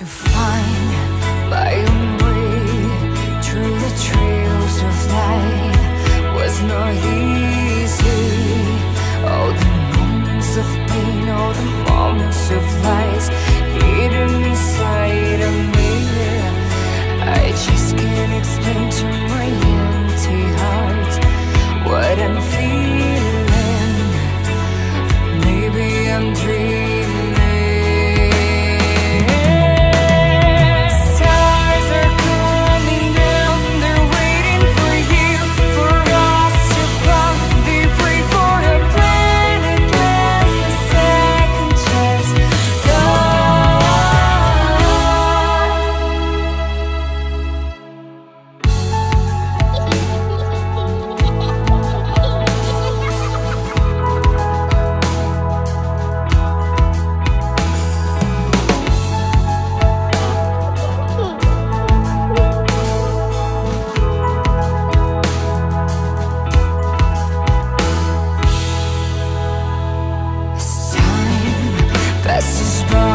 your past is gone.